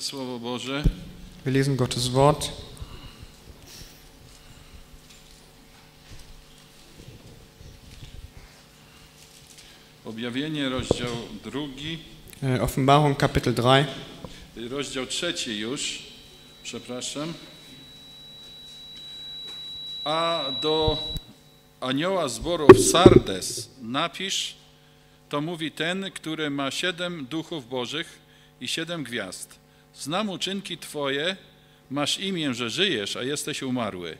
Słowo Boże. Wir lesen Gottes Wort. Objawienie, rozdział drugi, Äh, Offenbarung Kapitel 3. rozdział trzeci już, przepraszam. A do anioła zborów Sardes napisz, to mówi ten, który ma siedem duchów bożych i siedem gwiazd. Znam uczynki Twoje, masz imię, że żyjesz, a jesteś umarły.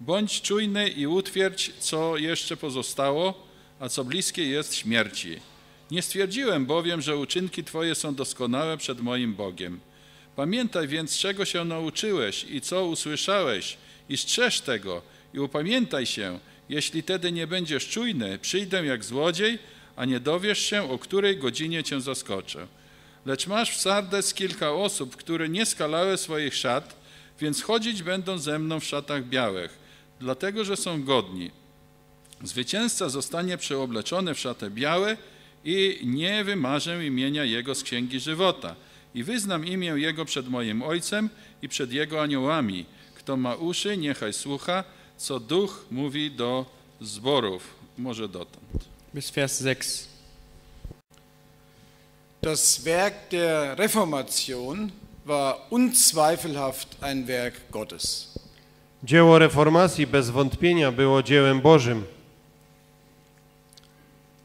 Bądź czujny i utwierdź, co jeszcze pozostało, a co bliskie jest śmierci. Nie stwierdziłem bowiem, że uczynki Twoje są doskonałe przed moim Bogiem. Pamiętaj więc, czego się nauczyłeś i co usłyszałeś, i strzeż tego, i upamiętaj się. Jeśli tedy nie będziesz czujny, przyjdę jak złodziej, a nie dowiesz się, o której godzinie cię zaskoczę. Lecz masz w Sardes kilka osób, które nie skalały swoich szat, więc chodzić będą ze mną w szatach białych, dlatego że są godni. Zwycięzca zostanie przeobleczony w szatę białe i nie wymarzę imienia Jego z Księgi Żywota. I wyznam imię Jego przed moim Ojcem i przed Jego aniołami. Kto ma uszy, niechaj słucha, co Duch mówi do zborów. Może dotąd. Bis Vers 6. Das Werk der Reformation war unzweifelhaft ein Werk Gottes. Dzieło reformacji bez wątpienia było dziełem Bożym.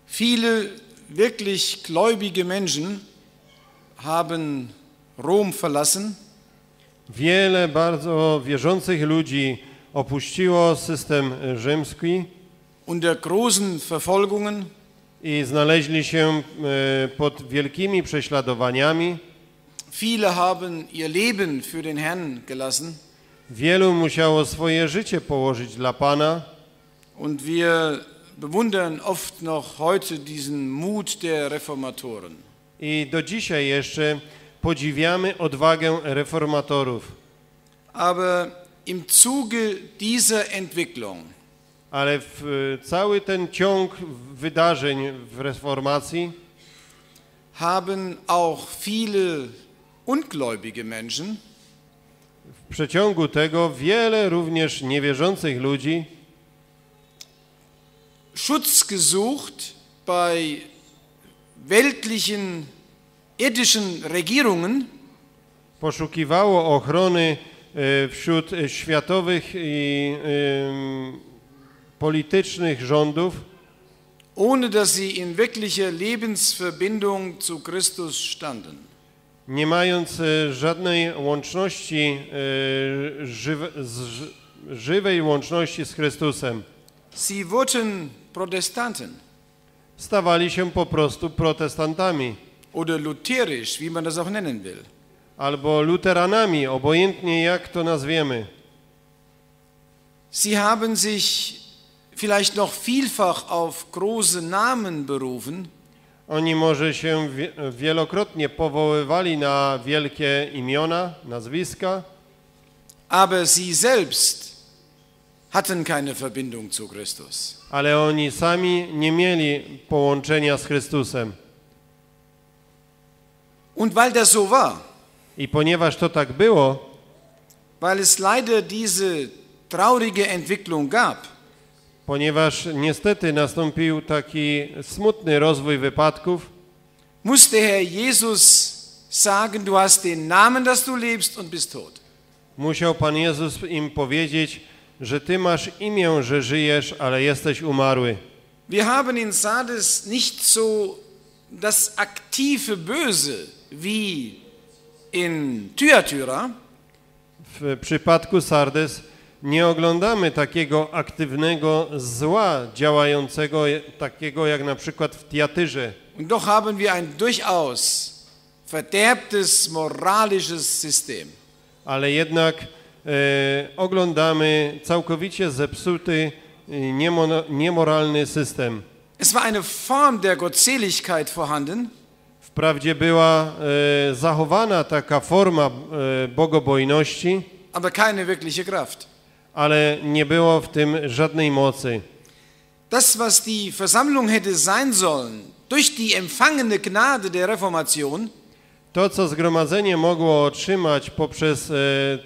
Viele wirklich gläubige Menschen haben Rom verlassen Wiele bardzo wierzących ludzi opuściło system rzymski unter großen Verfolgungen, i znaleźli się e, pod wielkimi prześladowaniami. viele haben ihr Leben für den Herrn gelassen Wielu musiało swoje życie położyć dla Pana und wir bewundern oft noch heute diesen Mut der Reformatoren. i do dzisiaj jeszcze podziwiamy odwagę reformatorów. Aber im Zuge dieser Entwicklung Ale w e, cały ten ciąg wydarzeń w reformacji haben auch viele ungläubige Menschen W przeciągu tego wiele również niewierzących ludzi Schutz gesucht bei weltlichen, irdischen Regierungen poszukiwało ochrony e, wśród światowych i politycznych rządów, ohne dass sie in wirklicher Lebensverbindung zu Christus standen. nie mając e, żadnej łączności, e, żywe, z, ży- żywej łączności z Chrystusem. Sie wurden Protestanten Stawali się po prostu protestantami oder lutherisch, wie man das auch nennen will. albo luteranami, obojętnie jak to nazwiemy. Sie haben sich vielleicht noch vielfach auf große Namen berufen, Oni może się wie, wielokrotnie powoływali na wielkie imiona, nazwiska, aber sie selbst hatten keine Verbindung zu Christus. ale oni sami nie mieli połączenia z Chrystusem. Und weil das so war, I ponieważ to tak było, weil es leider diese traurige Entwicklung gab, ponieważ niestety nastąpił taki smutny rozwój wypadków, musste Herr Jesus sagen, du hast den Namen, dass du lebst und bist tot. musiał Pan Jezus im powiedzieć, że Ty masz imię, że żyjesz, ale jesteś umarły. Wir haben in Sardes nicht so das aktive Böse wie in Thyatira, W przypadku Sardes nie oglądamy takiego aktywnego zła działającego, takiego jak na przykład w Tiatyrze. und doch haben wir ein durchaus verderbtes moralisches System. ale jednak e, oglądamy całkowicie zepsuty, niemo, niemoralny system. Es war eine Form der Gottseligkeit vorhanden, Wprawdzie była e, zachowana taka forma e, bogobojności, aber keine wirkliche Kraft. Ale nie było w tym żadnej mocy. Das, was die Versammlung hätte sein sollen, durch die empfangene Gnade der Reformation, To, co zgromadzenie mogło otrzymać poprzez e,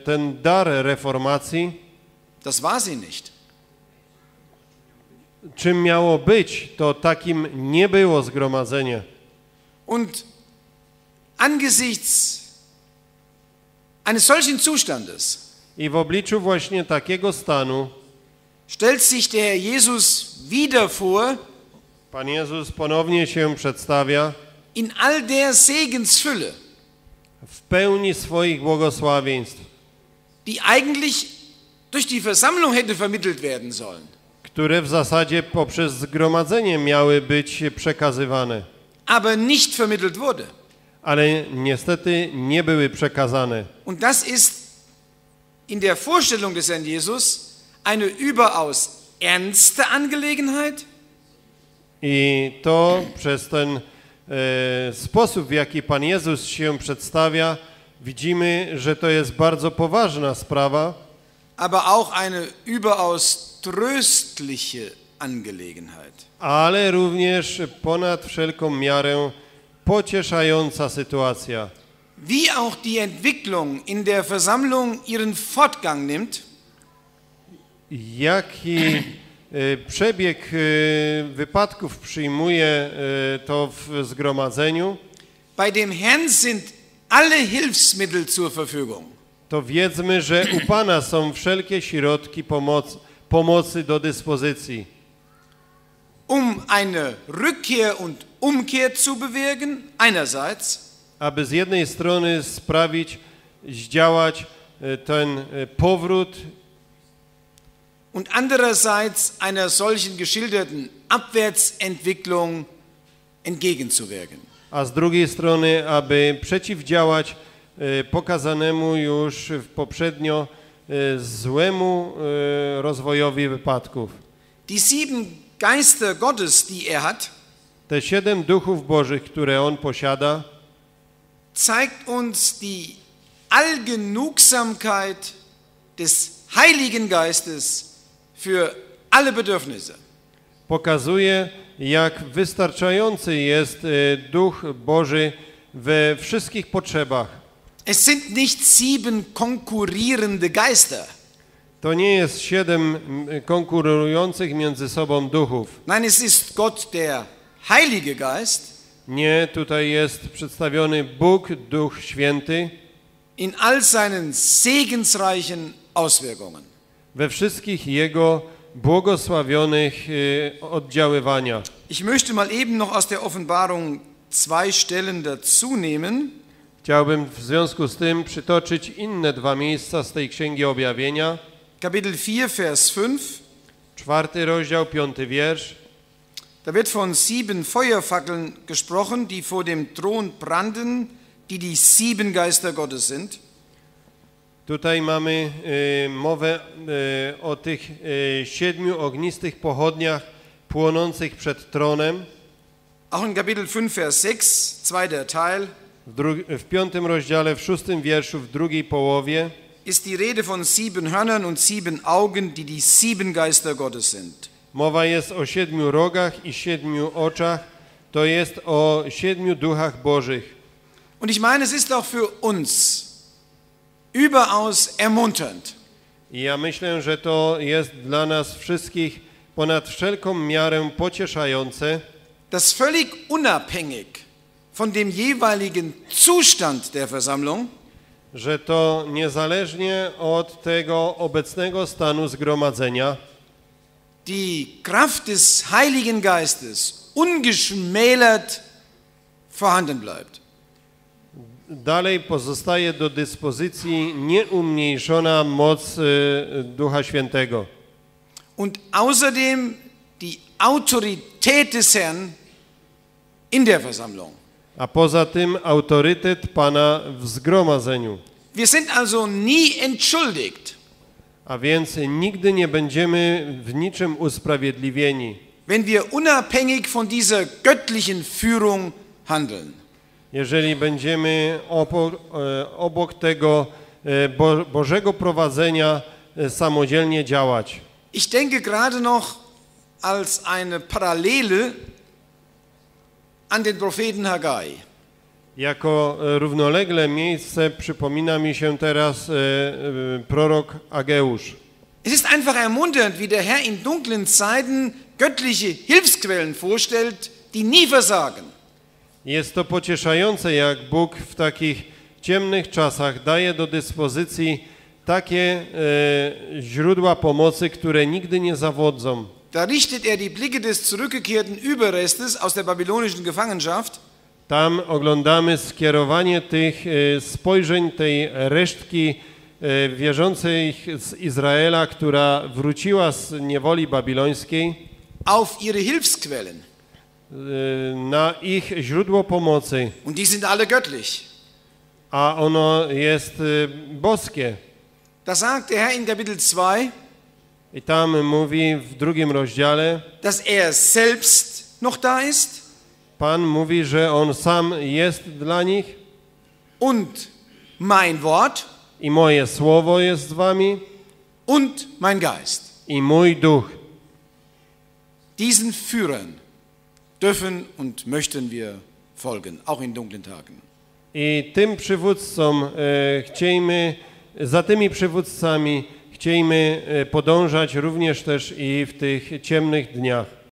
ten dar reformacji, das war sie nicht. czym miało być, to takim nie było zgromadzenie. Und angesichts eines solchen Zustandes I w obliczu właśnie takiego stanu stellt sich der Herr Jesus wieder vor Pan Jezus ponownie się przedstawia in all der Segensfülle, w pełni swoich błogosławieństw, die eigentlich durch die Versammlung hätte vermittelt werden sollen. które w zasadzie poprzez zgromadzenie miały być przekazywane, aber nicht vermittelt wurde. ale niestety nie były przekazane. Und das ist in der Vorstellung des Herrn Jesus eine überaus ernste Angelegenheit, I to przez ten e, sposób, w jaki Pan Jezus się przedstawia, widzimy, że to jest bardzo poważna sprawa, aber auch eine überaus tröstliche Angelegenheit. ale również ponad wszelką miarę pocieszająca sytuacja. Wie auch die Entwicklung in der Versammlung ihren Fortgang nimmt, Jaki e, przebieg e, wypadków przyjmuje e, to w zgromadzeniu, bei dem Herrn sind alle Hilfsmittel zur Verfügung. to wiedzmy, że u Pana są wszelkie środki pomoc, pomocy do dyspozycji, Um eine Rückkehr und Umkehr zu bewirken, einerseits, aby z jednej strony sprawić, zdziałać e, ten e, powrót und andererseits einer solchen geschilderten Abwärtsentwicklung entgegenzuwirken. a z drugiej strony, aby przeciwdziałać e, pokazanemu już w poprzednio złemu rozwojowi wypadków. Die sieben Geister Gottes, die er hat, Te siedem duchów bożych, które on posiada, zeigt uns die Allgenugsamkeit des Heiligen Geistes für alle Bedürfnisse. pokazuje, jak wystarczający jest e, Duch Boży we wszystkich potrzebach. Es sind nicht sieben konkurrierende Geister. To nie jest siedem konkurujących między sobą duchów. Nein, es ist Gott, der Heilige Geist, Nie, tutaj jest przedstawiony Bóg, Duch Święty, in all seinen segensreichen Auswirkungen. we wszystkich Jego błogosławionych e, oddziaływaniach. Ich möchte mal eben noch aus der Offenbarung zwei Stellen dazu nehmen. Chciałbym w związku z tym przytoczyć inne dwa miejsca z tej Księgi Objawienia. Kapitel 4, Vers 5. Czwarty rozdział, piąty wiersz. Da wird von sieben Feuerfackeln gesprochen, die vor dem Thron brannten, die die sieben Geister Gottes sind. Tutaj mamy e, mowę e, o tych e, siedmiu ognistych pochodniach płonących przed tronem. Auch in Kapitel 5, Vers 6, zweiter Teil, W, w piątym rozdziale, w szóstym wierszu, w drugiej połowie ist die Rede von sieben Hörnern und sieben Augen, die die sieben Geister Gottes sind. Mowa jest o siedmiu rogach i siedmiu oczach. To jest o siedmiu duchach bożych. Und ich meine, es ist auch für uns überaus ermunternd, I ja myślę, że to jest dla nas wszystkich ponad wszelką miarę pocieszające, dass völlig unabhängig von dem jeweiligen Zustand der Versammlung że to niezależnie od tego obecnego stanu zgromadzenia, die Kraft des Heiligen Geistes ungeschmälert vorhanden bleibt. dalej pozostaje do dyspozycji nieumniejszona moc y, Ducha Świętego. Und außerdem die Autorität des Herrn in der Versammlung. A poza tym autorytet Pana w zgromadzeniu. Wir sind also nie entschuldigt, A więc nigdy nie będziemy w niczym usprawiedliwieni, wenn wir unabhängig von dieser göttlichen Führung handeln. jeżeli będziemy opo- e, obok tego e, Bo- Bożego prowadzenia e, samodzielnie działać. Ich denke gerade noch als eine Parallele an den Propheten Haggai. Jako e, równolegle miejsce przypomina mi się teraz e, e, prorok Ageusz. Es ist einfach ermunternd, wie der Herr in dunklen Zeiten göttliche Hilfsquellen vorstellt, die nie versagen. Jest to pocieszające, jak Bóg w takich ciemnych czasach daje do dyspozycji takie e, źródła pomocy, które nigdy nie zawodzą. Da richtet er die Blicke des zurückgekehrten Überrestes aus der babylonischen Gefangenschaft Tam oglądamy skierowanie tych e, spojrzeń tej resztki e, wierzących z Izraela, która wróciła z niewoli babilońskiej, auf ihre Hilfsquellen. e, na ich źródło pomocy, Und die sind alle göttlich. a ono jest boskie. Da sagt der Herr in Kapitel 2, I tam mówi w drugim rozdziale, dass er selbst noch da ist Pan mówi, że On sam jest dla nich und mein Wort i moje słowo jest z wami und mein Geist. i mój duch. Diesen Führern dürfen und möchten wir folgen, auch in dunklen Tagen. I tym przywódcom e, chciejmy, za tymi przywódcami chciejmy e, podążać również też i w tych ciemnych dniach.